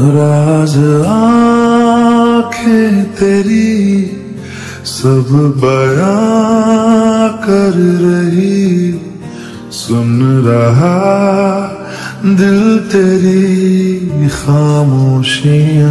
राज आँखें तेरी सब बयां कर रही। सुन रहा दिल तेरी खामोशियाँ।